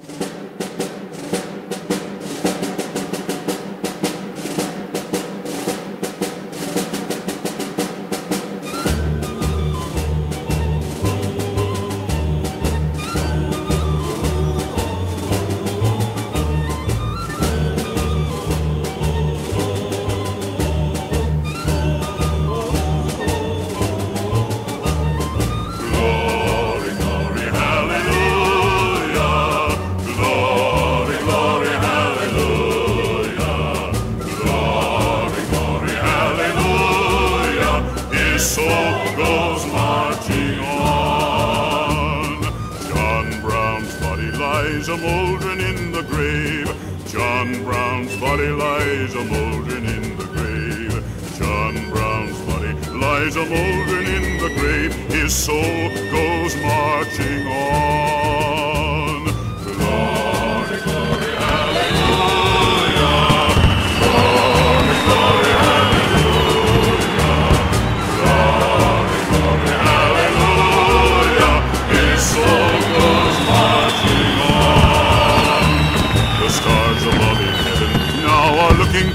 Glory, lies a mouldering in the grave. John Brown's body lies a mouldering in the grave. John Brown's body lies a mouldering in the grave. His soul goes marching on.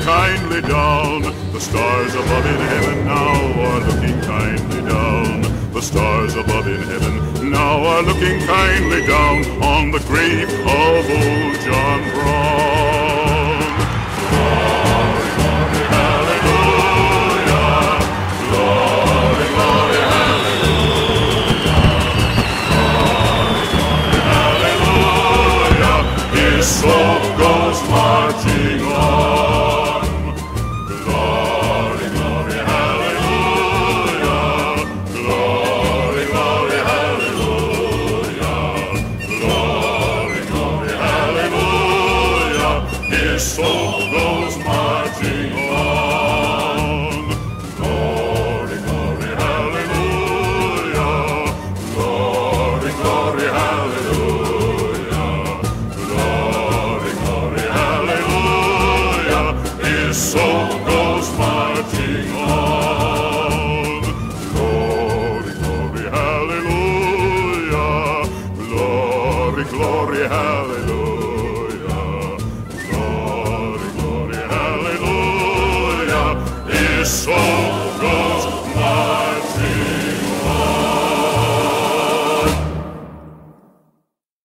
Kindly down. The stars above in heaven now are looking kindly down. The stars above in heaven now are looking kindly down on the grave of old John Brown. Hallelujah. Glory, hallelujah. His soul goes marching on. His soul goes marching on. Glory, glory, hallelujah. Glory, glory, hallelujah. Glory, glory, hallelujah. His soul goes marching on. Glory, glory, hallelujah. Glory, glory, hallelujah. song.